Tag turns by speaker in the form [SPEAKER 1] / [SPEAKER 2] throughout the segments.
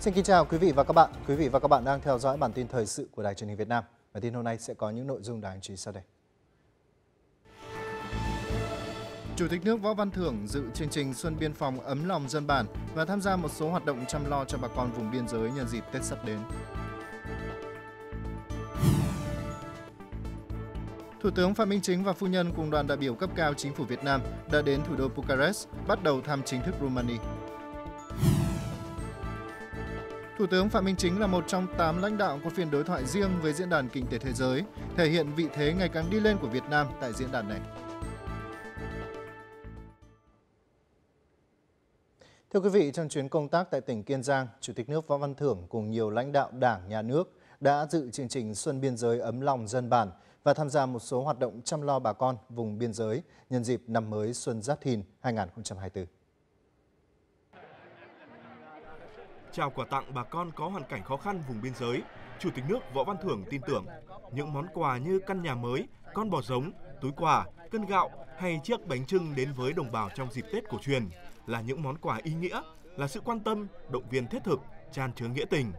[SPEAKER 1] Xin kính chào quý vị và các bạn. Quý vị và các bạn đang theo dõi bản tin thời sự của Đài truyền hình Việt Nam. Bản tin hôm nay sẽ có những nội dung đáng chú ý sau đây. Chủ tịch nước Võ Văn Thưởng dự chương trình Xuân Biên phòng ấm lòng dân bản và tham gia một số hoạt động chăm lo cho bà con vùng biên giới nhân dịp Tết sắp đến. Thủ tướng Phạm Minh Chính và phu nhân cùng đoàn đại biểu cấp cao chính phủ Việt Nam đã đến thủ đô Bucharest, bắt đầu thăm chính thức Romania. Thủ tướng Phạm Minh Chính là một trong 8 lãnh đạo có phiên đối thoại riêng với Diễn đàn Kinh tế Thế giới, thể hiện vị thế ngày càng đi lên của Việt Nam tại diễn đàn này. Thưa quý vị, trong chuyến công tác tại tỉnh Kiên Giang, Chủ tịch nước Võ Văn Thưởng cùng nhiều lãnh đạo Đảng, Nhà nước đã dự chương trình Xuân Biên giới ấm lòng dân bản và tham gia một số hoạt động chăm lo bà con vùng biên giới nhân dịp năm mới Xuân Giáp Thìn 2024.
[SPEAKER 2] Trao quà tặng bà con có hoàn cảnh khó khăn vùng biên giới, Chủ tịch nước Võ Văn Thưởng tin tưởng những món quà như căn nhà mới, con bò giống, túi quà, cân gạo hay chiếc bánh trưng đến với đồng bào trong dịp Tết cổ truyền là những món quà ý nghĩa, là sự quan tâm, động viên thiết thực, tràn chứa nghĩa tình.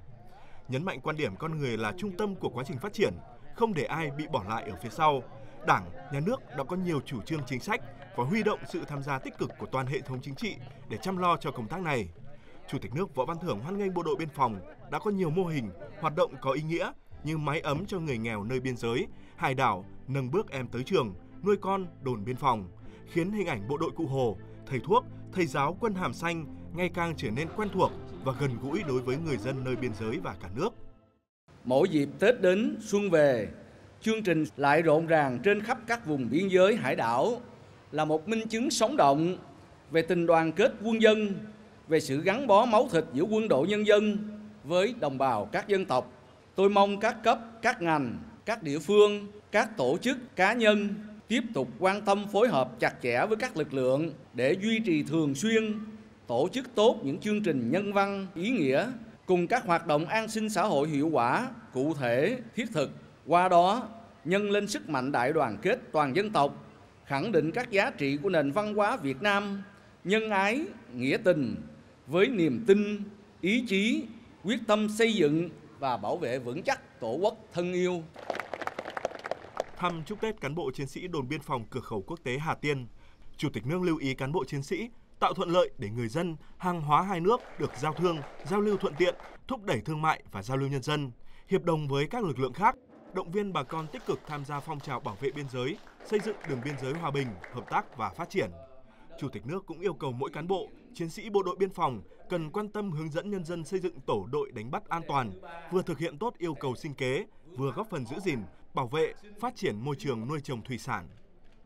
[SPEAKER 2] Nhấn mạnh quan điểm con người là trung tâm của quá trình phát triển, không để ai bị bỏ lại ở phía sau. Đảng, Nhà nước đã có nhiều chủ trương chính sách và huy động sự tham gia tích cực của toàn hệ thống chính trị để chăm lo cho công tác này. Chủ tịch nước Võ Văn Thưởng hoan nghênh bộ đội biên phòng đã có nhiều mô hình, hoạt động có ý nghĩa như máy ấm cho người nghèo nơi biên giới, hải đảo, nâng bước em tới trường, nuôi con, đồn biên phòng, khiến hình ảnh bộ đội cụ Hồ, thầy thuốc, thầy giáo quân hàm xanh ngày càng trở nên quen thuộc và gần gũi đối với người dân nơi biên giới và cả nước.
[SPEAKER 3] Mỗi dịp Tết đến, xuân về, chương trình lại rộn ràng trên khắp các vùng biên giới hải đảo là một minh chứng sống động về tình đoàn kết quân dân, về sự gắn bó máu thịt giữa quân đội nhân dân với đồng bào các dân tộc. Tôi mong các cấp, các ngành, các địa phương, các tổ chức, cá nhân tiếp tục quan tâm phối hợp chặt chẽ với các lực lượng để duy trì thường xuyên tổ chức tốt những chương trình nhân văn ý nghĩa cùng các hoạt động an sinh xã hội hiệu quả, cụ thể, thiết thực. Qua đó, nhân lên sức mạnh đại đoàn kết toàn dân tộc, khẳng định các giá trị của nền văn hóa Việt Nam, nhân ái, nghĩa tình, với niềm tin, ý chí, quyết tâm xây dựng và bảo vệ vững chắc Tổ quốc thân yêu.
[SPEAKER 2] Thăm chúc Tết cán bộ chiến sĩ đồn biên phòng cửa khẩu quốc tế Hà Tiên, Chủ tịch nước lưu ý cán bộ chiến sĩ tạo thuận lợi để người dân, hàng hóa hai nước được giao thương, giao lưu thuận tiện, thúc đẩy thương mại và giao lưu nhân dân, hiệp đồng với các lực lượng khác, động viên bà con tích cực tham gia phong trào bảo vệ biên giới, xây dựng đường biên giới hòa bình, hợp tác và phát triển. Chủ tịch nước cũng yêu cầu mỗi cán bộ, chiến sĩ bộ đội biên phòng cần quan tâm hướng dẫn nhân dân xây dựng tổ đội đánh bắt an toàn, vừa thực hiện tốt yêu cầu sinh kế, vừa góp phần giữ gìn, bảo vệ, phát triển môi trường nuôi trồng thủy sản.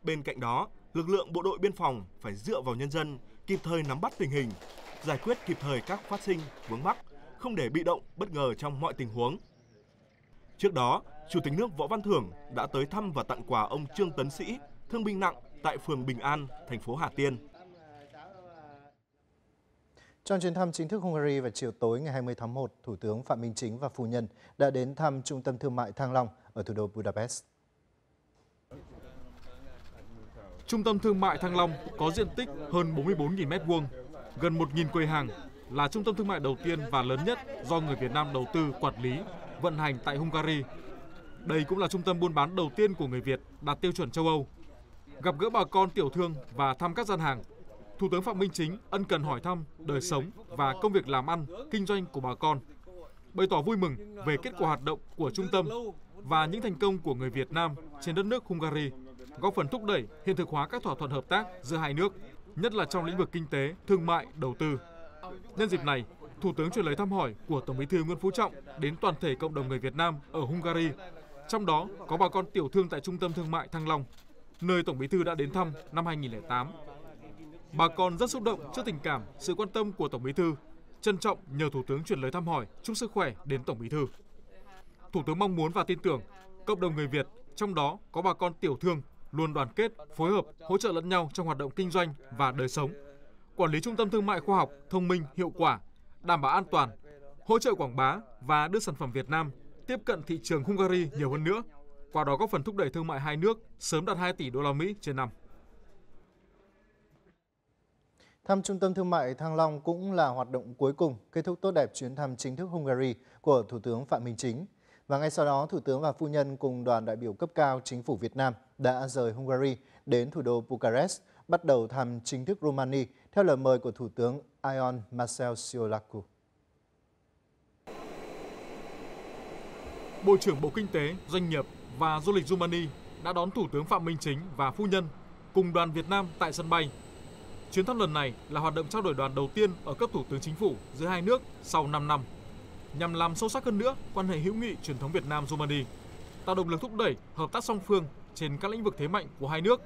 [SPEAKER 2] Bên cạnh đó, lực lượng bộ đội biên phòng phải dựa vào nhân dân, kịp thời nắm bắt tình hình, giải quyết kịp thời các phát sinh, vướng mắc, không để bị động, bất ngờ trong mọi tình huống. Trước đó, Chủ tịch nước Võ Văn Thưởng đã tới thăm và tặng quà ông Trương Tấn Sĩ, thương binh nặng tại phường Bình An, thành phố Hà Tiên.
[SPEAKER 1] Trong chuyến thăm chính thức Hungary vào chiều tối ngày 20 tháng 1, Thủ tướng Phạm Minh Chính và phu nhân đã đến thăm Trung tâm Thương mại Thăng Long ở thủ đô Budapest.
[SPEAKER 4] Trung tâm Thương mại Thăng Long có diện tích hơn 44.000 m2, gần 1.000 quầy hàng, là trung tâm thương mại đầu tiên và lớn nhất do người Việt Nam đầu tư quản lý, vận hành tại Hungary. Đây cũng là trung tâm buôn bán đầu tiên của người Việt đạt tiêu chuẩn châu Âu. Gặp gỡ bà con tiểu thương và thăm các gian hàng, Thủ tướng Phạm Minh Chính ân cần hỏi thăm đời sống và công việc làm ăn, kinh doanh của bà con, bày tỏ vui mừng về kết quả hoạt động của trung tâm và những thành công của người Việt Nam trên đất nước Hungary, góp phần thúc đẩy hiện thực hóa các thỏa thuận hợp tác giữa hai nước, nhất là trong lĩnh vực kinh tế, thương mại, đầu tư. Nhân dịp này, Thủ tướng truyền lời thăm hỏi của Tổng Bí thư Nguyễn Phú Trọng đến toàn thể cộng đồng người Việt Nam ở Hungary, trong đó có bà con tiểu thương tại Trung tâm Thương mại Thăng Long, nơi Tổng Bí thư đã đến thăm năm 2008. Bà con rất xúc động trước tình cảm, sự quan tâm của Tổng Bí thư, trân trọng nhờ Thủ tướng chuyển lời thăm hỏi, chúc sức khỏe đến Tổng Bí thư. Thủ tướng mong muốn và tin tưởng cộng đồng người Việt, trong đó có bà con tiểu thương luôn đoàn kết, phối hợp, hỗ trợ lẫn nhau trong hoạt động kinh doanh và đời sống. Quản lý trung tâm thương mại khoa học, thông minh, hiệu quả, đảm bảo an toàn, hỗ trợ quảng bá và đưa sản phẩm Việt Nam tiếp cận thị trường Hungary nhiều hơn nữa. Qua đó góp phần thúc đẩy thương mại hai nước sớm đạt 2 tỷ đô la Mỹ trên năm.
[SPEAKER 1] Thăm Trung tâm Thương mại Thăng Long cũng là hoạt động cuối cùng kết thúc tốt đẹp chuyến thăm chính thức Hungary của Thủ tướng Phạm Minh Chính. Và ngay sau đó, Thủ tướng và Phu Nhân cùng đoàn đại biểu cấp cao chính phủ Việt Nam đã rời Hungary đến thủ đô Bucharest, bắt đầu thăm chính thức Romania theo lời mời của Thủ tướng Ion Marcel Siolacu.
[SPEAKER 4] Bộ trưởng Bộ Kinh tế, Doanh nghiệp và Du lịch Romania đã đón Thủ tướng Phạm Minh Chính và Phu Nhân cùng đoàn Việt Nam tại sân bay. Chuyến thăm lần này là hoạt động trao đổi đoàn đầu tiên ở cấp Thủ tướng Chính phủ giữa hai nước sau 5 năm, nhằm làm sâu sắc hơn nữa quan hệ hữu nghị truyền thống Việt Nam Romania, tạo động lực thúc đẩy hợp tác song phương trên các lĩnh vực thế mạnh của hai nước,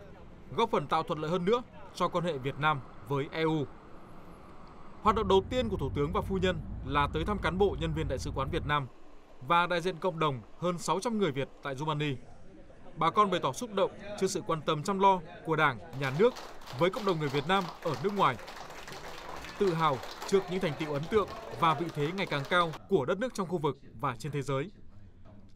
[SPEAKER 4] góp phần tạo thuận lợi hơn nữa cho quan hệ Việt Nam với EU. Hoạt động đầu tiên của Thủ tướng và Phu Nhân là tới thăm cán bộ nhân viên Đại sứ quán Việt Nam và đại diện cộng đồng hơn 600 người Việt tại Rumani. Bà con bày tỏ xúc động trước sự quan tâm chăm lo của Đảng, Nhà nước với cộng đồng người Việt Nam ở nước ngoài. Tự hào trước những thành tựu ấn tượng và vị thế ngày càng cao của đất nước trong khu vực và trên thế giới.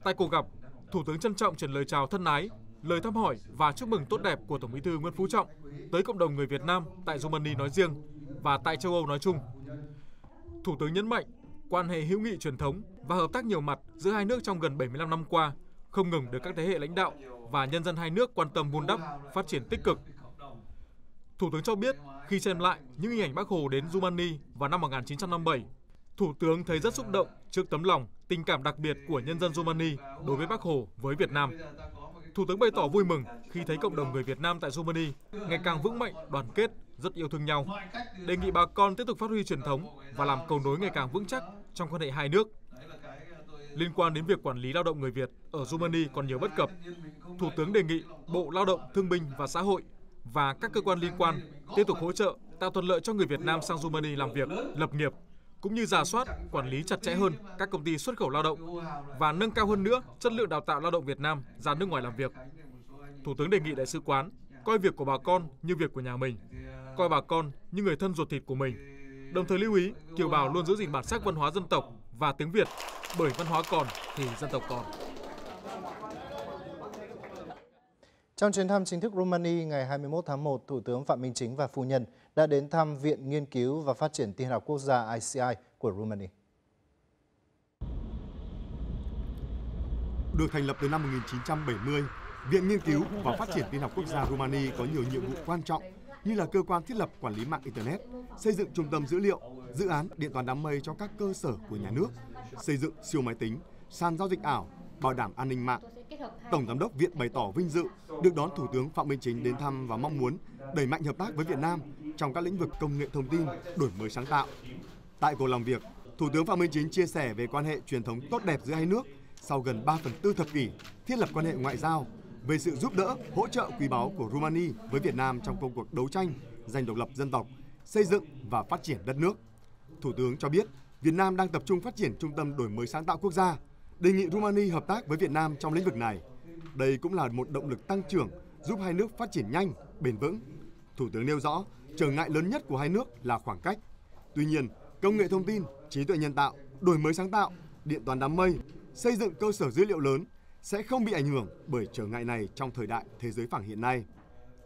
[SPEAKER 4] Tại cuộc gặp, Thủ tướng trân trọng chuyển lời chào thân ái, lời thăm hỏi và chúc mừng tốt đẹp của Tổng Bí thư Nguyễn Phú Trọng tới cộng đồng người Việt Nam tại Rumani nói riêng và tại châu Âu nói chung. Thủ tướng nhấn mạnh quan hệ hữu nghị truyền thống và hợp tác nhiều mặt giữa hai nước trong gần 75 năm qua không ngừng được các thế hệ lãnh đạo và nhân dân hai nước quan tâm vun đắp, phát triển tích cực. Thủ tướng cho biết khi xem lại những hình ảnh Bác Hồ đến Rumani vào năm 1957, Thủ tướng thấy rất xúc động trước tấm lòng, tình cảm đặc biệt của nhân dân Rumani đối với Bác Hồ với Việt Nam. Thủ tướng bày tỏ vui mừng khi thấy cộng đồng người Việt Nam tại Romania ngày càng vững mạnh, đoàn kết, rất yêu thương nhau. Đề nghị bà con tiếp tục phát huy truyền thống và làm cầu nối ngày càng vững chắc trong quan hệ hai nước. Liên quan đến việc quản lý lao động người Việt ở Romania còn nhiều bất cập, Thủ tướng đề nghị Bộ Lao động, Thương binh và Xã hội và các cơ quan liên quan tiếp tục hỗ trợ tạo thuận lợi cho người Việt Nam sang Romania làm việc, lập nghiệp, cũng như giả soát, quản lý chặt chẽ hơn các công ty xuất khẩu lao động và nâng cao hơn nữa chất lượng đào tạo lao động Việt Nam ra nước ngoài làm việc. Thủ tướng đề nghị đại sứ quán coi việc của bà con như việc của nhà mình, coi bà con như người thân ruột thịt của mình. Đồng thời lưu ý, kiều bào luôn giữ gìn bản sắc văn hóa dân tộc và tiếng Việt, bởi văn hóa còn thì dân tộc còn.
[SPEAKER 1] Trong chuyến thăm chính thức Romania ngày 21 tháng 1, Thủ tướng Phạm Minh Chính và Phu Nhân đã đến thăm Viện Nghiên cứu và Phát triển Tin học Quốc gia ICI của Romania.
[SPEAKER 5] Được thành lập từ năm 1970, Viện Nghiên cứu và Phát triển Tin học Quốc gia Romania có nhiều nhiệm vụ quan trọng như là cơ quan thiết lập quản lý mạng Internet, xây dựng trung tâm dữ liệu, dự án điện toán đám mây cho các cơ sở của nhà nước, xây dựng siêu máy tính, sàn giao dịch ảo, bảo đảm an ninh mạng. Tổng Giám đốc Viện bày tỏ vinh dự được đón Thủ tướng Phạm Minh Chính đến thăm và mong muốn đẩy mạnh hợp tác với Việt Nam trong các lĩnh vực công nghệ thông tin, đổi mới sáng tạo. Tại cuộc làm việc, Thủ tướng Phạm Minh Chính chia sẻ về quan hệ truyền thống tốt đẹp giữa hai nước sau gần 3 phần tư thập kỷ thiết lập quan hệ ngoại giao, về sự giúp đỡ, hỗ trợ quý báu của Romania với Việt Nam trong công cuộc đấu tranh giành độc lập dân tộc, xây dựng và phát triển đất nước. Thủ tướng cho biết, Việt Nam đang tập trung phát triển trung tâm đổi mới sáng tạo quốc gia, đề nghị Romania hợp tác với Việt Nam trong lĩnh vực này. Đây cũng là một động lực tăng trưởng giúp hai nước phát triển nhanh, bền vững. Thủ tướng nêu rõ, trở ngại lớn nhất của hai nước là khoảng cách. Tuy nhiên, công nghệ thông tin, trí tuệ nhân tạo, đổi mới sáng tạo, điện toán đám mây, xây dựng cơ sở dữ liệu lớn sẽ không bị ảnh hưởng bởi trở ngại này trong thời đại thế giới phẳng hiện nay.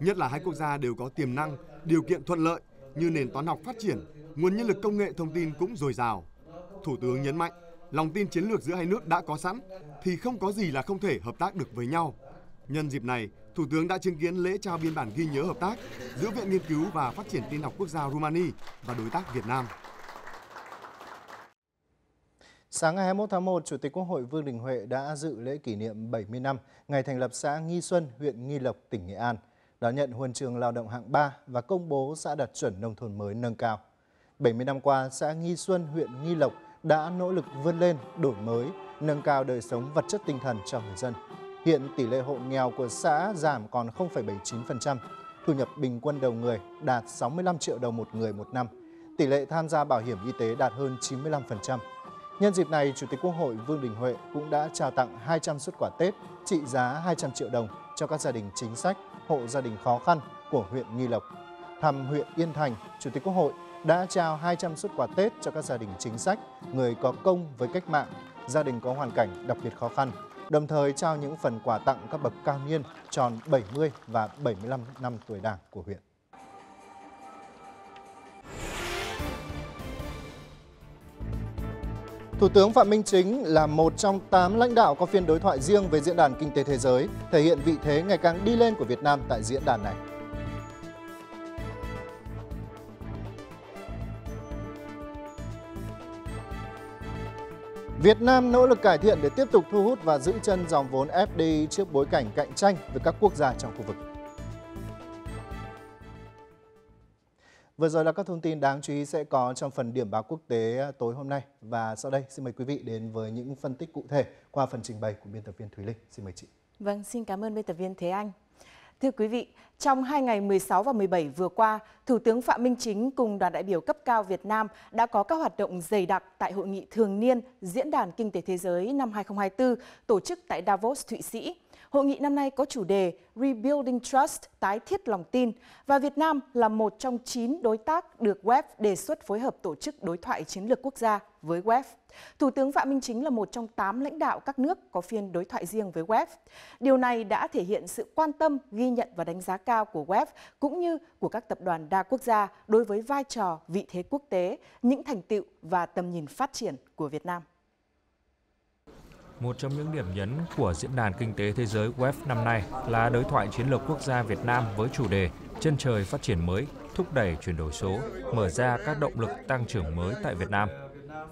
[SPEAKER 5] Nhất là hai quốc gia đều có tiềm năng, điều kiện thuận lợi như nền toán học phát triển, nguồn nhân lực công nghệ thông tin cũng dồi dào. Thủ tướng nhấn mạnh, lòng tin chiến lược giữa hai nước đã có sẵn thì không có gì là không thể hợp tác được với nhau. Nhân dịp này, Thủ tướng đã chứng kiến lễ trao biên bản ghi nhớ hợp tác giữa Viện Nghiên cứu và Phát triển tin học quốc gia Rumani và đối tác Việt Nam.
[SPEAKER 1] Sáng ngày 21 tháng 1, Chủ tịch Quốc hội Vương Đình Huệ đã dự lễ kỷ niệm 70 năm ngày thành lập xã Nghi Xuân, huyện Nghi Lộc, tỉnh Nghệ An, đón nhận huân trường lao động hạng 3 và công bố xã đạt chuẩn nông thôn mới nâng cao. 70 năm qua, xã Nghi Xuân, huyện Nghi Lộc đã nỗ lực vươn lên, đổi mới, nâng cao đời sống vật chất tinh thần cho người dân. Hiện tỷ lệ hộ nghèo của xã giảm còn 0,79%, thu nhập bình quân đầu người đạt 65 triệu đồng một người một năm, tỷ lệ tham gia bảo hiểm y tế đạt hơn 95%. Nhân dịp này, Chủ tịch Quốc hội Vương Đình Huệ cũng đã trao tặng 200 xuất quà Tết trị giá 200 triệu đồng cho các gia đình chính sách, hộ gia đình khó khăn của huyện Nghi Lộc. Thăm huyện Yên Thành, Chủ tịch Quốc hội đã trao 200 xuất quà Tết cho các gia đình chính sách, người có công với cách mạng, gia đình có hoàn cảnh đặc biệt khó khăn, đồng thời trao những phần quà tặng các bậc cao niên tròn 70 và 75 năm tuổi Đảng của huyện. Thủ tướng Phạm Minh Chính là một trong 8 lãnh đạo có phiên đối thoại riêng về Diễn đàn Kinh tế Thế giới, thể hiện vị thế ngày càng đi lên của Việt Nam tại diễn đàn này. Việt Nam nỗ lực cải thiện để tiếp tục thu hút và giữ chân dòng vốn FDI trước bối cảnh cạnh tranh với các quốc gia trong khu vực. Vừa rồi là các thông tin đáng chú ý sẽ có trong phần điểm báo quốc tế tối hôm nay. Và sau đây xin mời quý vị đến với những phân tích cụ thể qua phần trình bày của biên tập viên Thúy Linh. Xin mời chị.
[SPEAKER 6] Vâng, xin cảm ơn biên tập viên Thế Anh. Thưa quý vị, trong hai ngày 16 và 17 vừa qua, Thủ tướng Phạm Minh Chính cùng đoàn đại biểu cấp cao Việt Nam đã có các hoạt động dày đặc tại Hội nghị thường niên Diễn đàn Kinh tế Thế giới năm 2024 tổ chức tại Davos, Thụy Sĩ. Hội nghị năm nay có chủ đề Rebuilding Trust, tái thiết lòng tin và Việt Nam là một trong 9 đối tác được WEF đề xuất phối hợp tổ chức đối thoại chiến lược quốc gia với WEF. Thủ tướng Phạm Minh Chính là một trong 8 lãnh đạo các nước có phiên đối thoại riêng với WEF. Điều này đã thể hiện sự quan tâm, ghi nhận và đánh giá cao của WEF cũng như của các tập đoàn đa quốc gia đối với vai trò, vị thế quốc tế, những thành tựu và tầm nhìn phát triển của Việt Nam.
[SPEAKER 7] Một trong những điểm nhấn của Diễn đàn Kinh tế Thế giới WEF năm nay là đối thoại chiến lược quốc gia Việt Nam với chủ đề Chân trời phát triển mới, thúc đẩy chuyển đổi số, mở ra các động lực tăng trưởng mới tại Việt Nam.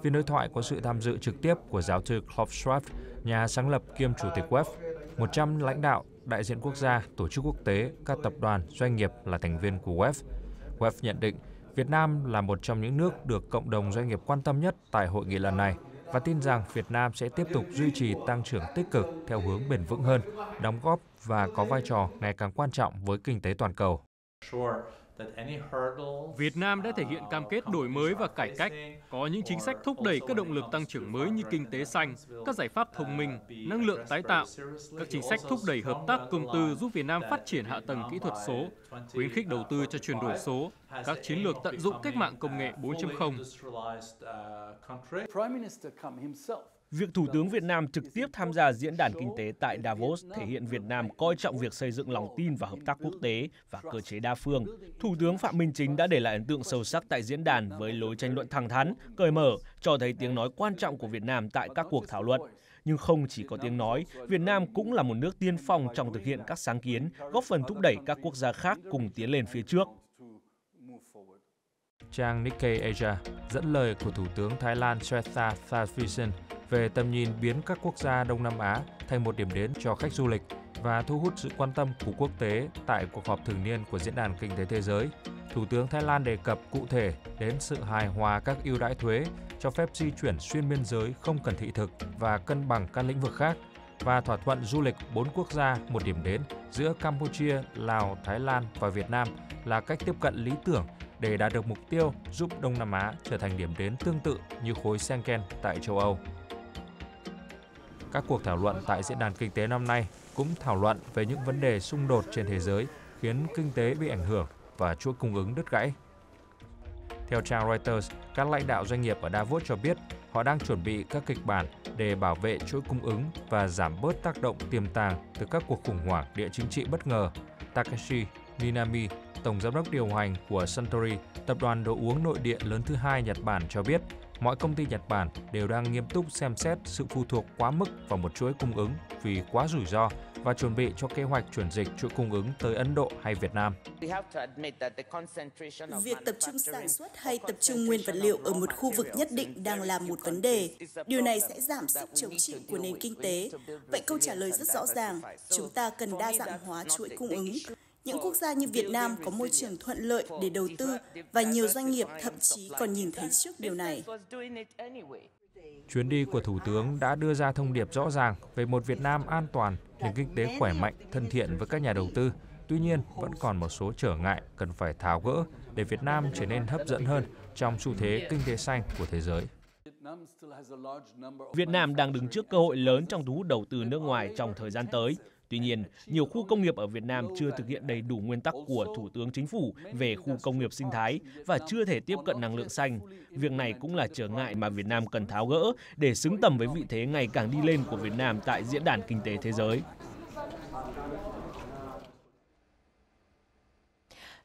[SPEAKER 7] Phiên đối thoại có sự tham dự trực tiếp của giáo sư Klaus Schwab, nhà sáng lập kiêm chủ tịch WEF, 100 lãnh đạo, đại diện quốc gia, tổ chức quốc tế, các tập đoàn, doanh nghiệp là thành viên của WEF. WEF nhận định Việt Nam là một trong những nước được cộng đồng doanh nghiệp quan tâm nhất tại hội nghị lần này – và tin rằng Việt Nam sẽ tiếp tục duy trì tăng trưởng tích cực theo hướng bền vững hơn, đóng góp và có vai trò ngày càng quan trọng với kinh tế toàn cầu.
[SPEAKER 8] Việt Nam đã thể hiện cam kết đổi mới và cải cách, có những chính sách thúc đẩy các động lực tăng trưởng mới như kinh tế xanh, các giải pháp thông minh, năng lượng tái tạo, các chính sách thúc đẩy hợp tác công tư giúp Việt Nam phát triển hạ tầng kỹ thuật số, khuyến khích đầu tư cho chuyển đổi số, các chiến lược tận dụng cách mạng công nghệ 4.0.
[SPEAKER 9] Việc Thủ tướng Việt Nam trực tiếp tham gia diễn đàn kinh tế tại Davos thể hiện Việt Nam coi trọng việc xây dựng lòng tin và hợp tác quốc tế và cơ chế đa phương. Thủ tướng Phạm Minh Chính đã để lại ấn tượng sâu sắc tại diễn đàn với lối tranh luận thẳng thắn, cởi mở, cho thấy tiếng nói quan trọng của Việt Nam tại các cuộc thảo luận. Nhưng không chỉ có tiếng nói, Việt Nam cũng là một nước tiên phong trong thực hiện các sáng kiến, góp phần thúc đẩy các quốc gia khác cùng tiến lên phía trước.
[SPEAKER 7] Trang Nikkei Asia dẫn lời của Thủ tướng Thái Lan Srettha Thavisin về tầm nhìn biến các quốc gia Đông Nam Á thành một điểm đến cho khách du lịch và thu hút sự quan tâm của quốc tế tại cuộc họp thường niên của Diễn đàn Kinh tế Thế giới. Thủ tướng Thái Lan đề cập cụ thể đến sự hài hòa các ưu đãi thuế, cho phép di chuyển xuyên biên giới không cần thị thực và cân bằng các lĩnh vực khác và thỏa thuận du lịch bốn quốc gia một điểm đến giữa Campuchia, Lào, Thái Lan và Việt Nam là cách tiếp cận lý tưởng để đạt được mục tiêu giúp Đông Nam Á trở thành điểm đến tương tự như khối Schengen tại châu Âu. Các cuộc thảo luận tại diễn đàn kinh tế năm nay cũng thảo luận về những vấn đề xung đột trên thế giới khiến kinh tế bị ảnh hưởng và chuỗi cung ứng đứt gãy. Theo trang Reuters, các lãnh đạo doanh nghiệp ở Davos cho biết họ đang chuẩn bị các kịch bản để bảo vệ chuỗi cung ứng và giảm bớt tác động tiềm tàng từ các cuộc khủng hoảng địa chính trị bất ngờ. Takashi Minami, tổng giám đốc điều hành của Suntory, tập đoàn đồ uống nội địa lớn thứ hai Nhật Bản cho biết mọi công ty Nhật Bản đều đang nghiêm túc xem xét sự phụ thuộc quá mức vào một chuỗi cung ứng vì quá rủi ro và chuẩn bị cho kế hoạch chuyển dịch chuỗi cung ứng tới Ấn Độ hay Việt Nam.
[SPEAKER 10] Việc tập trung sản xuất hay tập trung nguyên vật liệu ở một khu vực nhất định đang là một vấn đề. Điều này sẽ giảm sức chống chịu của nền kinh tế. Vậy câu trả lời rất rõ ràng, chúng ta cần đa dạng hóa chuỗi cung ứng những quốc gia như Việt Nam có môi trường thuận lợi để đầu tư và nhiều doanh nghiệp thậm chí còn nhìn thấy trước điều này.
[SPEAKER 7] Chuyến đi của Thủ tướng đã đưa ra thông điệp rõ ràng về một Việt Nam an toàn, nền kinh tế khỏe mạnh, thân thiện với các nhà đầu tư. Tuy nhiên, vẫn còn một số trở ngại cần phải tháo gỡ để Việt Nam trở nên hấp dẫn hơn trong xu thế kinh tế xanh của thế giới.
[SPEAKER 9] Việt Nam đang đứng trước cơ hội lớn trong thu hút đầu tư nước ngoài trong thời gian tới. Tuy nhiên, nhiều khu công nghiệp ở Việt Nam chưa thực hiện đầy đủ nguyên tắc của Thủ tướng Chính phủ về khu công nghiệp sinh thái và chưa thể tiếp cận năng lượng xanh. Việc này cũng là trở ngại mà Việt Nam cần tháo gỡ để xứng tầm với vị thế ngày càng đi lên của Việt Nam tại diễn đàn kinh tế thế giới.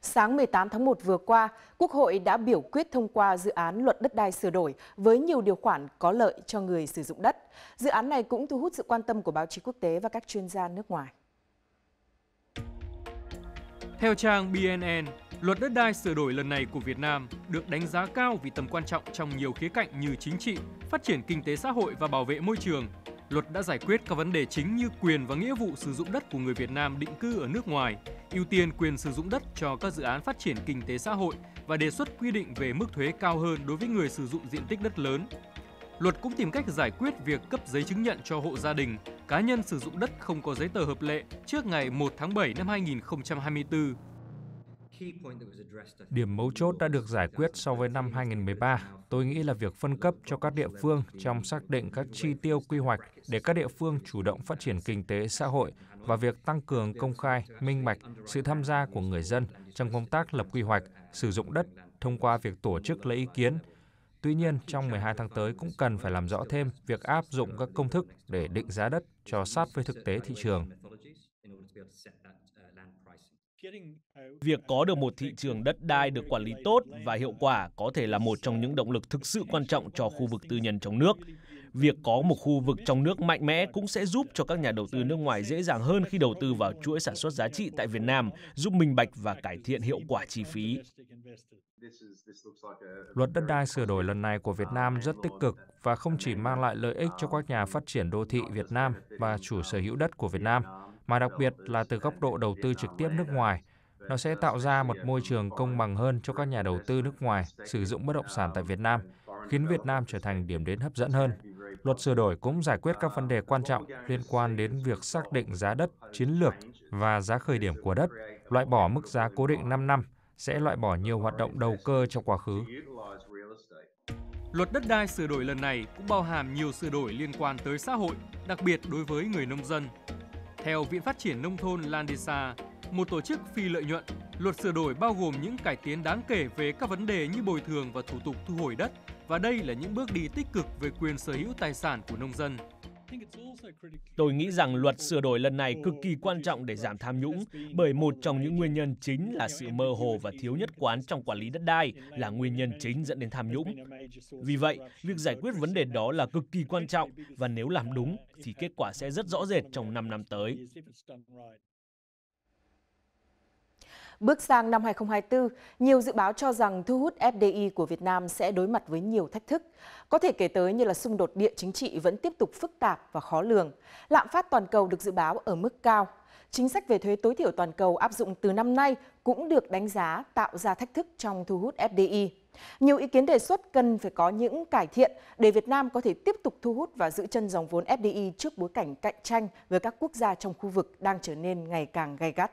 [SPEAKER 6] Sáng 18 tháng 1 vừa qua, Quốc hội đã biểu quyết thông qua dự án luật đất đai sửa đổi với nhiều điều khoản có lợi cho người sử dụng đất. Dự án này cũng thu hút sự quan tâm của báo chí quốc tế và các chuyên gia nước ngoài.
[SPEAKER 8] Theo trang BNN, luật đất đai sửa đổi lần này của Việt Nam được đánh giá cao vì tầm quan trọng trong nhiều khía cạnh như chính trị, phát triển kinh tế xã hội và bảo vệ môi trường. Luật đã giải quyết các vấn đề chính như quyền và nghĩa vụ sử dụng đất của người Việt Nam định cư ở nước ngoài, ưu tiên quyền sử dụng đất cho các dự án phát triển kinh tế xã hội và đề xuất quy định về mức thuế cao hơn đối với người sử dụng diện tích đất lớn. Luật cũng tìm cách giải quyết việc cấp giấy chứng nhận cho hộ gia đình, cá nhân sử dụng đất không có giấy tờ hợp lệ trước ngày 1 tháng 7 năm 2024.
[SPEAKER 7] Điểm mấu chốt đã được giải quyết so với năm 2013. Tôi nghĩ là việc phân cấp cho các địa phương trong xác định các chi tiêu quy hoạch để các địa phương chủ động phát triển kinh tế xã hội và việc tăng cường công khai, minh bạch, sự tham gia của người dân trong công tác lập quy hoạch, sử dụng đất thông qua việc tổ chức lấy ý kiến. Tuy nhiên, trong 12 tháng tới cũng cần phải làm rõ thêm việc áp dụng các công thức để định giá đất cho sát với thực tế thị trường.
[SPEAKER 9] Việc có được một thị trường đất đai được quản lý tốt và hiệu quả có thể là một trong những động lực thực sự quan trọng cho khu vực tư nhân trong nước. Việc có một khu vực trong nước mạnh mẽ cũng sẽ giúp cho các nhà đầu tư nước ngoài dễ dàng hơn khi đầu tư vào chuỗi sản xuất giá trị tại Việt Nam, giúp minh bạch và cải thiện hiệu quả chi phí.
[SPEAKER 7] Luật đất đai sửa đổi lần này của Việt Nam rất tích cực và không chỉ mang lại lợi ích cho các nhà phát triển đô thị Việt Nam và chủ sở hữu đất của Việt Nam, mà đặc biệt là từ góc độ đầu tư trực tiếp nước ngoài. Nó sẽ tạo ra một môi trường công bằng hơn cho các nhà đầu tư nước ngoài sử dụng bất động sản tại Việt Nam, khiến Việt Nam trở thành điểm đến hấp dẫn hơn. Luật sửa đổi cũng giải quyết các vấn đề quan trọng liên quan đến việc xác định giá đất, chiến lược và giá khởi điểm của đất, loại bỏ mức giá cố định 5 năm, sẽ loại bỏ nhiều hoạt động đầu cơ trong quá khứ.
[SPEAKER 8] Luật đất đai sửa đổi lần này cũng bao hàm nhiều sửa đổi liên quan tới xã hội, đặc biệt đối với người nông dân. Theo Viện Phát triển Nông thôn Landesa, một tổ chức phi lợi nhuận, luật sửa đổi bao gồm những cải tiến đáng kể về các vấn đề như bồi thường và thủ tục thu hồi đất, và đây là những bước đi tích cực về quyền sở hữu tài sản của nông dân.
[SPEAKER 9] Tôi nghĩ rằng luật sửa đổi lần này cực kỳ quan trọng để giảm tham nhũng, bởi một trong những nguyên nhân chính là sự mơ hồ và thiếu nhất quán trong quản lý đất đai là nguyên nhân chính dẫn đến tham nhũng. Vì vậy, việc giải quyết vấn đề đó là cực kỳ quan trọng và nếu làm đúng thì kết quả sẽ rất rõ rệt trong 5 năm tới.
[SPEAKER 6] Bước sang năm 2024, nhiều dự báo cho rằng thu hút FDI của Việt Nam sẽ đối mặt với nhiều thách thức. Có thể kể tới như là xung đột địa chính trị vẫn tiếp tục phức tạp và khó lường. Lạm phát toàn cầu được dự báo ở mức cao. Chính sách về thuế tối thiểu toàn cầu áp dụng từ năm nay cũng được đánh giá tạo ra thách thức trong thu hút FDI. Nhiều ý kiến đề xuất cần phải có những cải thiện để Việt Nam có thể tiếp tục thu hút và giữ chân dòng vốn FDI trước bối cảnh cạnh tranh với các quốc gia trong khu vực đang trở nên ngày càng gay gắt.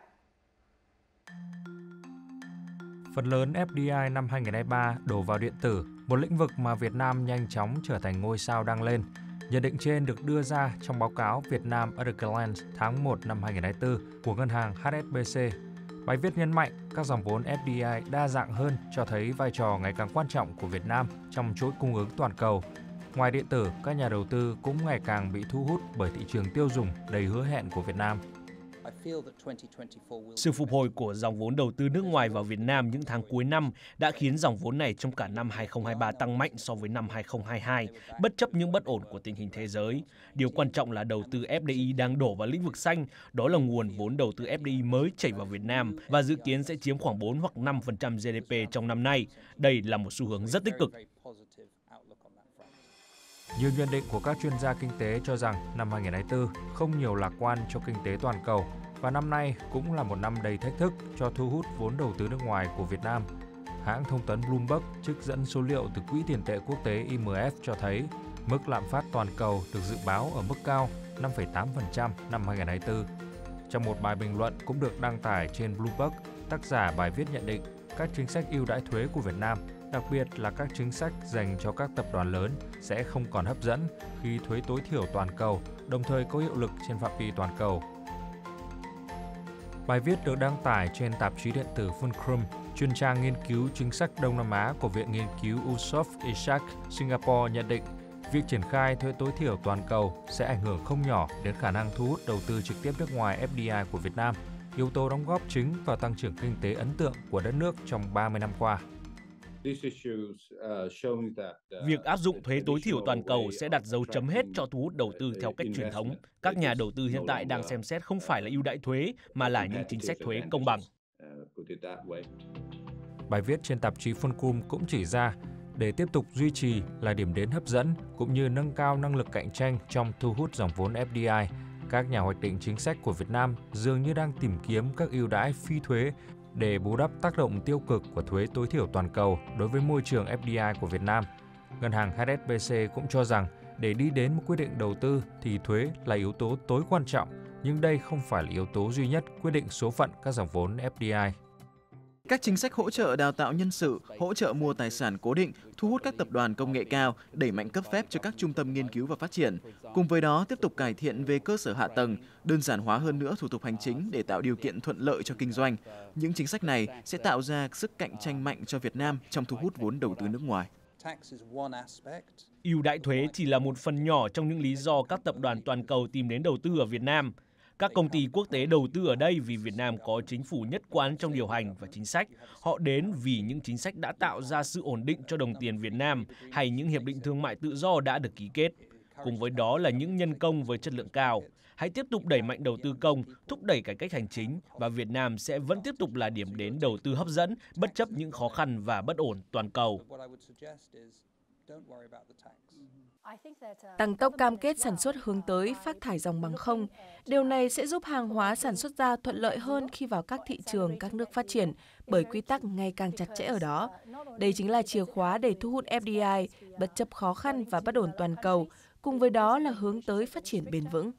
[SPEAKER 7] Phần lớn FDI năm 2023 đổ vào điện tử, một lĩnh vực mà Việt Nam nhanh chóng trở thành ngôi sao đang lên. Nhận định trên được đưa ra trong báo cáo Việt Nam at tháng 1 năm 2024 của ngân hàng HSBC. Bài viết nhấn mạnh các dòng vốn FDI đa dạng hơn cho thấy vai trò ngày càng quan trọng của Việt Nam trong chuỗi cung ứng toàn cầu. Ngoài điện tử, các nhà đầu tư cũng ngày càng bị thu hút bởi thị trường tiêu dùng đầy hứa hẹn của Việt Nam.
[SPEAKER 9] Sự phục hồi của dòng vốn đầu tư nước ngoài vào Việt Nam những tháng cuối năm đã khiến dòng vốn này trong cả năm 2023 tăng mạnh so với năm 2022, bất chấp những bất ổn của tình hình thế giới. Điều quan trọng là đầu tư FDI đang đổ vào lĩnh vực xanh, đó là nguồn vốn đầu tư FDI mới chảy vào Việt Nam và dự kiến sẽ chiếm khoảng 4 hoặc 5% GDP trong năm nay. Đây là một xu hướng rất tích cực.
[SPEAKER 7] Nhiều nhận định của các chuyên gia kinh tế cho rằng năm 2024 không nhiều lạc quan cho kinh tế toàn cầu và năm nay cũng là một năm đầy thách thức cho thu hút vốn đầu tư nước ngoài của Việt Nam. Hãng thông tấn Bloomberg trích dẫn số liệu từ Quỹ tiền tệ quốc tế IMF cho thấy mức lạm phát toàn cầu được dự báo ở mức cao 5,8% năm 2024. Trong một bài bình luận cũng được đăng tải trên Bloomberg, tác giả bài viết nhận định các chính sách ưu đãi thuế của Việt Nam đặc biệt là các chính sách dành cho các tập đoàn lớn sẽ không còn hấp dẫn khi thuế tối thiểu toàn cầu đồng thời có hiệu lực trên phạm vi toàn cầu. Bài viết được đăng tải trên tạp chí điện tử Fulcrum, chuyên trang nghiên cứu chính sách Đông Nam Á của Viện Nghiên cứu Usof Ishak Singapore nhận định việc triển khai thuế tối thiểu toàn cầu sẽ ảnh hưởng không nhỏ đến khả năng thu hút đầu tư trực tiếp nước ngoài FDI của Việt Nam yếu tố đóng góp chính vào tăng trưởng kinh tế ấn tượng của đất nước trong 30 năm qua.
[SPEAKER 9] Việc áp dụng thuế tối thiểu toàn cầu sẽ đặt dấu chấm hết cho thu hút đầu tư theo cách truyền thống. Các nhà đầu tư hiện tại đang xem xét không phải là ưu đãi thuế mà là những chính sách thuế công bằng.
[SPEAKER 7] Bài viết trên tạp chí Funcom cũng chỉ ra để tiếp tục duy trì là điểm đến hấp dẫn cũng như nâng cao năng lực cạnh tranh trong thu hút dòng vốn FDI, các nhà hoạch định chính sách của Việt Nam dường như đang tìm kiếm các ưu đãi phi thuế để bù đắp tác động tiêu cực của thuế tối thiểu toàn cầu đối với môi trường FDI của Việt Nam. Ngân hàng HSBC cũng cho rằng để đi đến một quyết định đầu tư thì thuế là yếu tố tối quan trọng, nhưng đây không phải là yếu tố duy nhất quyết định số phận các dòng vốn FDI.
[SPEAKER 11] Các chính sách hỗ trợ đào tạo nhân sự, hỗ trợ mua tài sản cố định, thu hút các tập đoàn công nghệ cao, đẩy mạnh cấp phép cho các trung tâm nghiên cứu và phát triển. Cùng với đó, tiếp tục cải thiện về cơ sở hạ tầng, đơn giản hóa hơn nữa thủ tục hành chính để tạo điều kiện thuận lợi cho kinh doanh. Những chính sách này sẽ tạo ra sức cạnh tranh mạnh cho Việt Nam trong thu hút vốn đầu tư nước ngoài.
[SPEAKER 9] Ưu đãi thuế chỉ là một phần nhỏ trong những lý do các tập đoàn toàn cầu tìm đến đầu tư ở Việt Nam. Các công ty quốc tế đầu tư ở đây vì Việt Nam có chính phủ nhất quán trong điều hành và chính sách. Họ đến vì những chính sách đã tạo ra sự ổn định cho đồng tiền Việt Nam hay những hiệp định thương mại tự do đã được ký kết. Cùng với đó là những nhân công với chất lượng cao. Hãy tiếp tục đẩy mạnh đầu tư công, thúc đẩy cải cách hành chính và Việt Nam sẽ vẫn tiếp tục là điểm đến đầu tư hấp dẫn bất chấp những khó khăn và bất ổn toàn cầu.
[SPEAKER 6] Tăng tốc cam kết sản xuất hướng tới phát thải dòng bằng không. Điều này sẽ giúp hàng hóa sản xuất ra thuận lợi hơn khi vào các thị trường các nước phát triển bởi quy tắc ngày càng chặt chẽ ở đó. Đây chính là chìa khóa để thu hút FDI, bất chấp khó khăn và bất ổn toàn cầu, cùng với đó là hướng tới phát triển bền vững.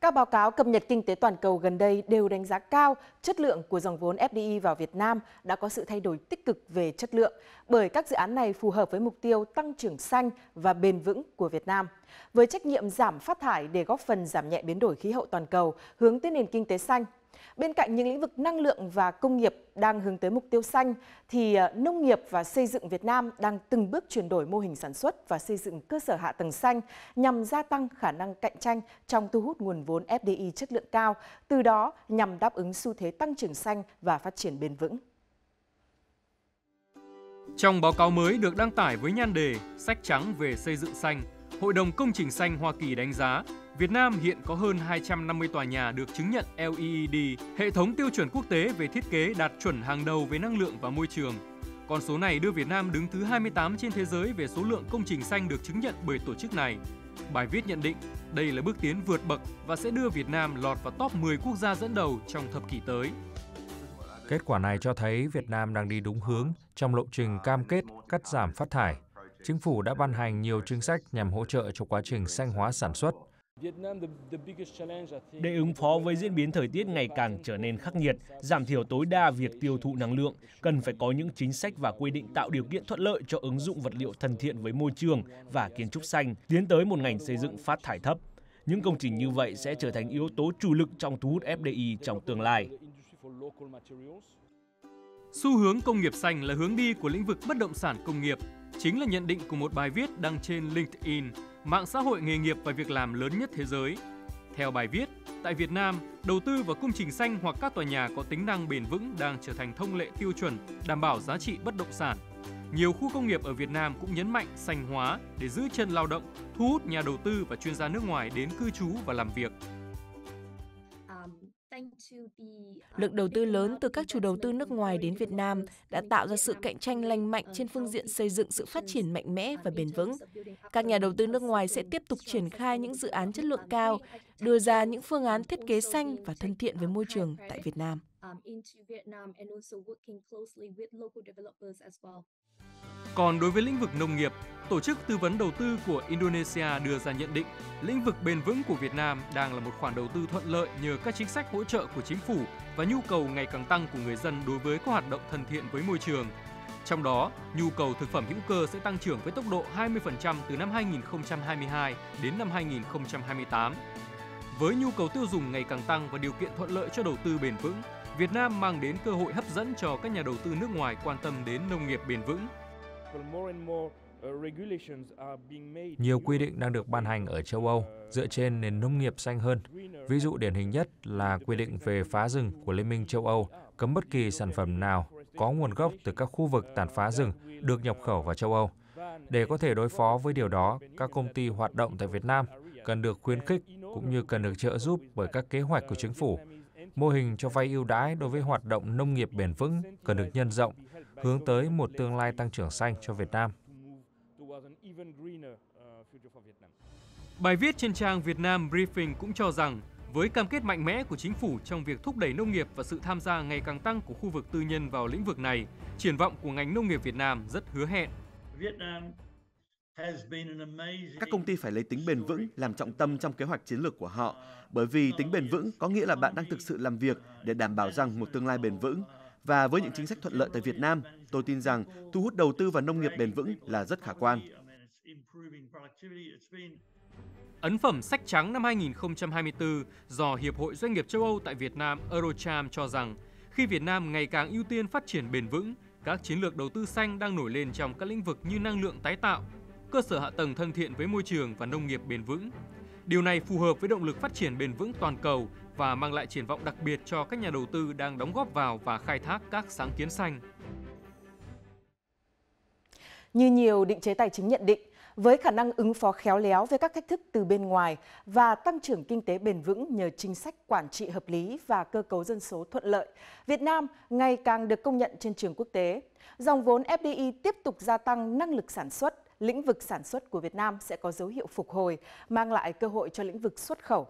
[SPEAKER 6] Các báo cáo cập nhật kinh tế toàn cầu gần đây đều đánh giá cao chất lượng của dòng vốn FDI vào Việt Nam đã có sự thay đổi tích cực về chất lượng bởi các dự án này phù hợp với mục tiêu tăng trưởng xanh và bền vững của Việt Nam. Với trách nhiệm giảm phát thải để góp phần giảm nhẹ biến đổi khí hậu toàn cầu, hướng tới nền kinh tế xanh, Bên cạnh những lĩnh vực năng lượng và công nghiệp đang hướng tới mục tiêu xanh, thì ờ, nông nghiệp và xây dựng Việt Nam đang từng bước chuyển đổi mô hình sản xuất và xây dựng cơ sở hạ tầng xanh nhằm gia tăng khả năng cạnh tranh trong thu hút nguồn vốn FDI chất lượng cao, từ đó nhằm đáp ứng xu thế tăng trưởng xanh và phát triển bền vững.
[SPEAKER 8] Trong báo cáo mới được đăng tải với nhan đề Sách trắng về xây dựng xanh, Hội đồng Công trình xanh Hoa Kỳ đánh giá Việt Nam hiện có hơn 250 tòa nhà được chứng nhận LEED, hệ thống tiêu chuẩn quốc tế về thiết kế đạt chuẩn hàng đầu về năng lượng và môi trường. Con số này đưa Việt Nam đứng thứ 28 trên thế giới về số lượng công trình xanh được chứng nhận bởi tổ chức này. Bài viết nhận định đây là bước tiến vượt bậc và sẽ đưa Việt Nam lọt vào top 10 quốc gia dẫn đầu trong thập kỷ tới.
[SPEAKER 7] Kết quả này cho thấy Việt Nam đang đi đúng hướng trong lộ trình cam kết cắt giảm phát thải. Chính phủ đã ban hành nhiều chính sách nhằm hỗ trợ cho quá trình xanh hóa sản xuất,
[SPEAKER 9] để ứng phó với diễn biến thời tiết ngày càng trở nên khắc nghiệt, giảm thiểu tối đa việc tiêu thụ năng lượng, cần phải có những chính sách và quy định tạo điều kiện thuận lợi cho ứng dụng vật liệu thân thiện với môi trường và kiến trúc xanh, tiến tới một ngành xây dựng phát thải thấp. Những công trình như vậy sẽ trở thành yếu tố chủ lực trong thu hút FDI trong tương lai.
[SPEAKER 8] Xu hướng công nghiệp xanh là hướng đi của lĩnh vực bất động sản công nghiệp, chính là nhận định của một bài viết đăng trên LinkedIn mạng xã hội nghề nghiệp và việc làm lớn nhất thế giới. Theo bài viết, tại Việt Nam, đầu tư vào công trình xanh hoặc các tòa nhà có tính năng bền vững đang trở thành thông lệ tiêu chuẩn đảm bảo giá trị bất động sản. Nhiều khu công nghiệp ở Việt Nam cũng nhấn mạnh xanh hóa để giữ chân lao động, thu hút nhà đầu tư và chuyên gia nước ngoài đến cư trú và làm việc.
[SPEAKER 6] Lượng đầu tư lớn từ các chủ đầu tư nước ngoài đến Việt Nam đã tạo ra sự cạnh tranh lành mạnh trên phương diện xây dựng sự phát triển mạnh mẽ và bền vững. Các nhà đầu tư nước ngoài sẽ tiếp tục triển khai những dự án chất lượng cao, đưa ra những phương án thiết kế xanh và thân thiện với môi trường tại Việt Nam.
[SPEAKER 8] Còn đối với lĩnh vực nông nghiệp, Tổ chức tư vấn đầu tư của Indonesia đưa ra nhận định lĩnh vực bền vững của Việt Nam đang là một khoản đầu tư thuận lợi nhờ các chính sách hỗ trợ của chính phủ và nhu cầu ngày càng tăng của người dân đối với các hoạt động thân thiện với môi trường. Trong đó, nhu cầu thực phẩm hữu cơ sẽ tăng trưởng với tốc độ 20% từ năm 2022 đến năm 2028. Với nhu cầu tiêu dùng ngày càng tăng và điều kiện thuận lợi cho đầu tư bền vững, Việt Nam mang đến cơ hội hấp dẫn cho các nhà đầu tư nước ngoài quan tâm đến nông nghiệp bền vững.
[SPEAKER 7] Nhiều quy định đang được ban hành ở châu Âu dựa trên nền nông nghiệp xanh hơn. Ví dụ điển hình nhất là quy định về phá rừng của Liên minh châu Âu, cấm bất kỳ sản phẩm nào có nguồn gốc từ các khu vực tàn phá rừng được nhập khẩu vào châu Âu. Để có thể đối phó với điều đó, các công ty hoạt động tại Việt Nam cần được khuyến khích cũng như cần được trợ giúp bởi các kế hoạch của chính phủ. Mô hình cho vay ưu đãi đối với hoạt động nông nghiệp bền vững cần được nhân rộng, hướng tới một tương lai tăng trưởng xanh cho Việt Nam.
[SPEAKER 8] Bài viết trên trang Việt Nam Briefing cũng cho rằng với cam kết mạnh mẽ của chính phủ trong việc thúc đẩy nông nghiệp và sự tham gia ngày càng tăng của khu vực tư nhân vào lĩnh vực này, triển vọng của ngành nông nghiệp Việt Nam rất hứa hẹn.
[SPEAKER 11] Các công ty phải lấy tính bền vững làm trọng tâm trong kế hoạch chiến lược của họ, bởi vì tính bền vững có nghĩa là bạn đang thực sự làm việc để đảm bảo rằng một tương lai bền vững. Và với những chính sách thuận lợi tại Việt Nam, tôi tin rằng thu hút đầu tư vào nông nghiệp bền vững là rất khả quan.
[SPEAKER 8] Ấn phẩm sách trắng năm 2024 do Hiệp hội Doanh nghiệp châu Âu tại Việt Nam Eurocharm cho rằng khi Việt Nam ngày càng ưu tiên phát triển bền vững, các chiến lược đầu tư xanh đang nổi lên trong các lĩnh vực như năng lượng tái tạo, cơ sở hạ tầng thân thiện với môi trường và nông nghiệp bền vững. Điều này phù hợp với động lực phát triển bền vững toàn cầu và mang lại triển vọng đặc biệt cho các nhà đầu tư đang đóng góp vào và khai thác các sáng kiến xanh.
[SPEAKER 6] Như nhiều định chế tài chính nhận định, với khả năng ứng phó khéo léo với các thách thức từ bên ngoài và tăng trưởng kinh tế bền vững nhờ chính sách quản trị hợp lý và cơ cấu dân số thuận lợi, Việt Nam ngày càng được công nhận trên trường quốc tế. Dòng vốn FDI tiếp tục gia tăng năng lực sản xuất, lĩnh vực sản xuất của Việt Nam sẽ có dấu hiệu phục hồi, mang lại cơ hội cho lĩnh vực xuất khẩu.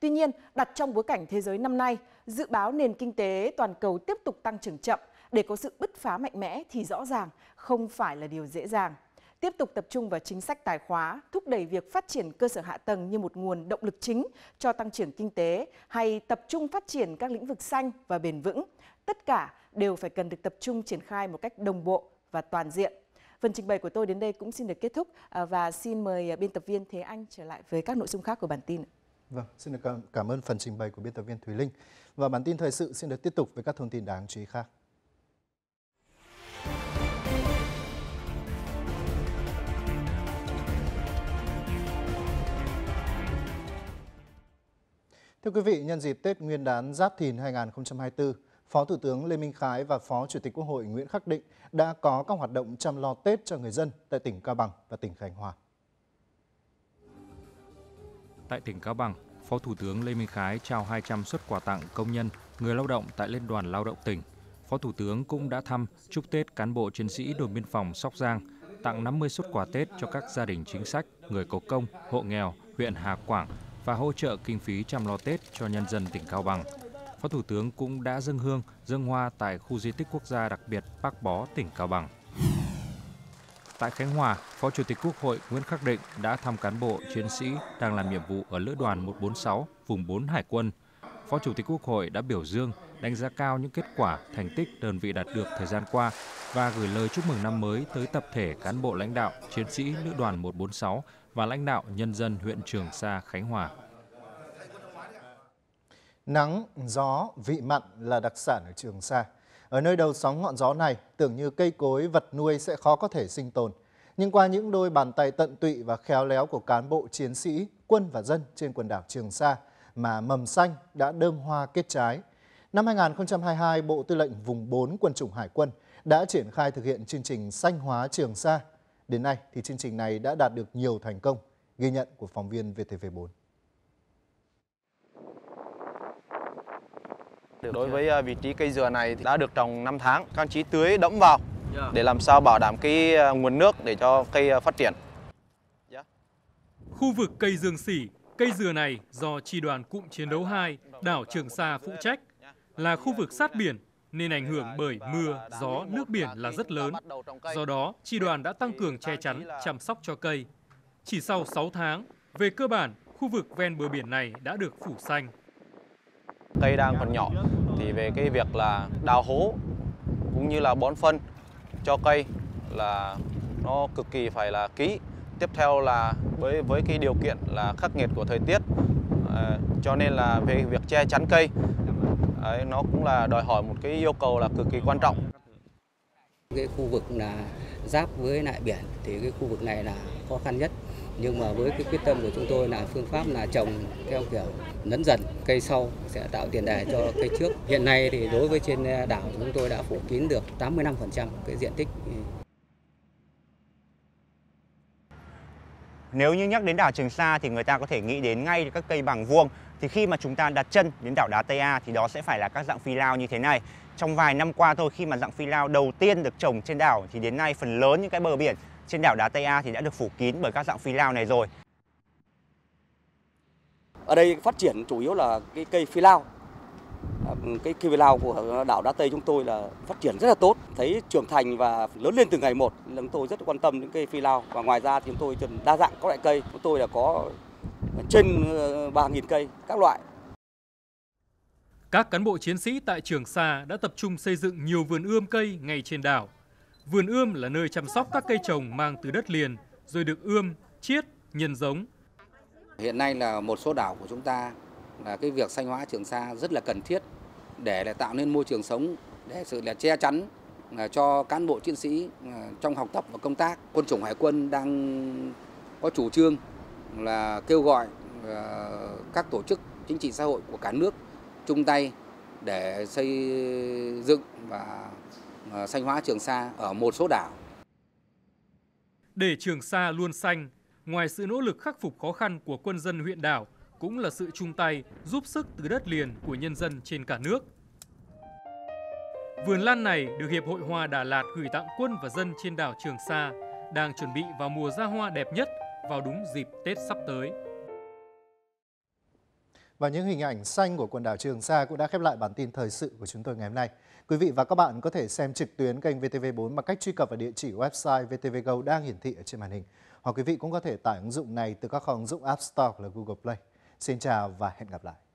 [SPEAKER 6] Tuy nhiên, đặt trong bối cảnh thế giới năm nay, dự báo nền kinh tế toàn cầu tiếp tục tăng trưởng chậm để có sự bứt phá mạnh mẽ thì rõ ràng không phải là điều dễ dàng tiếp tục tập trung vào chính sách tài khóa, thúc đẩy việc phát triển cơ sở hạ tầng như một nguồn động lực chính cho tăng trưởng kinh tế hay tập trung phát triển các lĩnh vực xanh và bền vững. Tất cả đều phải cần được tập trung triển khai một cách đồng bộ và toàn diện. Phần trình bày của tôi đến đây cũng xin được kết thúc à, và xin mời à, biên tập viên Thế Anh trở lại với các nội dung khác của bản tin.
[SPEAKER 1] Vâng, xin được cảm ơn phần trình bày của biên tập viên Thùy Linh. Và bản tin thời sự xin được tiếp tục với các thông tin đáng chú ý khác. Thưa quý vị, nhân dịp Tết Nguyên đán Giáp Thìn 2024, Phó Thủ tướng Lê Minh Khái và Phó Chủ tịch Quốc hội Nguyễn Khắc Định đã có các hoạt động chăm lo Tết cho người dân tại tỉnh Cao Bằng và tỉnh Khánh Hòa.
[SPEAKER 7] Tại tỉnh Cao Bằng, Phó Thủ tướng Lê Minh Khái trao 200 xuất quà tặng công nhân, người lao động tại Liên đoàn Lao động tỉnh. Phó Thủ tướng cũng đã thăm chúc Tết cán bộ chiến sĩ đồn biên phòng Sóc Giang, tặng 50 xuất quà Tết cho các gia đình chính sách, người có công, hộ nghèo, huyện Hà Quảng và hỗ trợ kinh phí chăm lo Tết cho nhân dân tỉnh Cao Bằng. Phó Thủ tướng cũng đã dâng hương, dâng hoa tại khu di tích quốc gia đặc biệt Bác Bó, tỉnh Cao Bằng. Tại Khánh Hòa, Phó Chủ tịch Quốc hội Nguyễn Khắc Định đã thăm cán bộ, chiến sĩ đang làm nhiệm vụ ở Lữ đoàn 146, vùng 4 Hải quân. Phó Chủ tịch Quốc hội đã biểu dương, đánh giá cao những kết quả, thành tích đơn vị đạt được thời gian qua và gửi lời chúc mừng năm mới tới tập thể cán bộ lãnh đạo, chiến sĩ Lữ đoàn 146 và lãnh đạo nhân dân huyện Trường Sa, Khánh Hòa.
[SPEAKER 1] Nắng, gió, vị mặn là đặc sản ở Trường Sa. Ở nơi đầu sóng ngọn gió này, tưởng như cây cối, vật nuôi sẽ khó có thể sinh tồn. Nhưng qua những đôi bàn tay tận tụy và khéo léo của cán bộ chiến sĩ, quân và dân trên quần đảo Trường Sa, mà mầm xanh đã đơm hoa kết trái. Năm 2022, Bộ Tư lệnh Vùng 4 Quân chủng Hải quân đã triển khai thực hiện chương trình xanh hóa Trường Sa Đến nay thì chương trình này đã đạt được nhiều thành công, ghi nhận của phóng viên VTV4.
[SPEAKER 12] Đối với à, vị trí cây dừa này thì đã được trồng 5 tháng, các chí tưới đẫm vào dạ. để làm sao bảo đảm cái à, nguồn nước để cho cây à, phát triển.
[SPEAKER 8] Dạ. Khu vực cây dương sỉ, cây dừa này do Tri đoàn Cụm Chiến đấu 2, đảo Trường Sa phụ trách, là khu vực sát biển nên ảnh hưởng bởi mưa, gió, nước biển là rất lớn. Do đó, tri đoàn đã tăng cường che chắn, chăm sóc cho cây. Chỉ sau 6 tháng, về cơ bản, khu vực ven bờ biển này đã được phủ xanh.
[SPEAKER 12] Cây đang còn nhỏ, thì về cái việc là đào hố cũng như là bón phân cho cây là nó cực kỳ phải là kỹ. Tiếp theo là với với cái điều kiện là khắc nghiệt của thời tiết, à, cho nên là về việc che chắn cây Đấy, nó cũng là đòi hỏi một cái yêu cầu là cực kỳ quan trọng.
[SPEAKER 13] Cái khu vực là giáp với lại biển thì cái khu vực này là khó khăn nhất nhưng mà với cái quyết tâm của chúng tôi là phương pháp là trồng theo kiểu nấn dần, cây sau sẽ tạo tiền đề cho cây trước hiện nay thì đối với trên đảo chúng tôi đã phủ kín được 85% cái diện tích
[SPEAKER 14] Nếu như nhắc đến đảo Trường Sa thì người ta có thể nghĩ đến ngay các cây bằng vuông. Thì khi mà chúng ta đặt chân đến đảo đá Tây A thì đó sẽ phải là các dạng phi lao như thế này. Trong vài năm qua thôi, khi mà dạng phi lao đầu tiên được trồng trên đảo thì đến nay phần lớn những cái bờ biển trên đảo đá Tây A thì đã được phủ kín bởi các dạng phi lao này rồi.
[SPEAKER 15] Ở đây phát triển chủ yếu là cái cây phi lao. À, cái cây phi lao của đảo Đá Tây chúng tôi là phát triển rất là tốt, thấy trưởng thành và lớn lên từng ngày một. Chúng tôi rất quan tâm đến cây phi lao và ngoài ra thì chúng tôi đa dạng các loại cây. Chúng tôi là có trên 3.000 cây các loại.
[SPEAKER 8] Các cán bộ chiến sĩ tại Trường Sa đã tập trung xây dựng nhiều vườn ươm cây ngay trên đảo. Vườn ươm là nơi chăm sóc các cây trồng mang từ đất liền, rồi được ươm, chiết, nhân giống.
[SPEAKER 16] Hiện nay là một số đảo của chúng ta là cái việc xanh hóa Trường Sa rất là cần thiết để là tạo nên môi trường sống để sự là che chắn à, cho cán bộ chiến sĩ à, trong học tập và công tác. Quân chủng Hải quân đang có chủ trương là kêu gọi à, các tổ chức chính trị xã hội của cả nước chung tay để xây dựng và Ờ, xanh hóa Trường Sa ở một số đảo.
[SPEAKER 8] Để Trường Sa luôn xanh, ngoài sự nỗ lực khắc phục khó khăn của quân dân huyện đảo, cũng là sự chung tay giúp sức từ đất liền của nhân dân trên cả nước. Vườn lan này được Hiệp hội Hoa Đà Lạt gửi tặng quân và dân trên đảo Trường Sa, đang chuẩn bị vào mùa ra hoa đẹp nhất vào đúng dịp Tết sắp tới.
[SPEAKER 1] Và những hình ảnh xanh của quần đảo Trường Sa cũng đã khép lại bản tin thời sự của chúng tôi ngày hôm nay. Quý vị và các bạn có thể xem trực tuyến kênh VTV4 bằng cách truy cập vào địa chỉ website vtvgo đang hiển thị ở trên màn hình. Hoặc quý vị cũng có thể tải ứng dụng này từ các kho ứng dụng App Store hoặc là Google Play. Xin chào và hẹn gặp lại.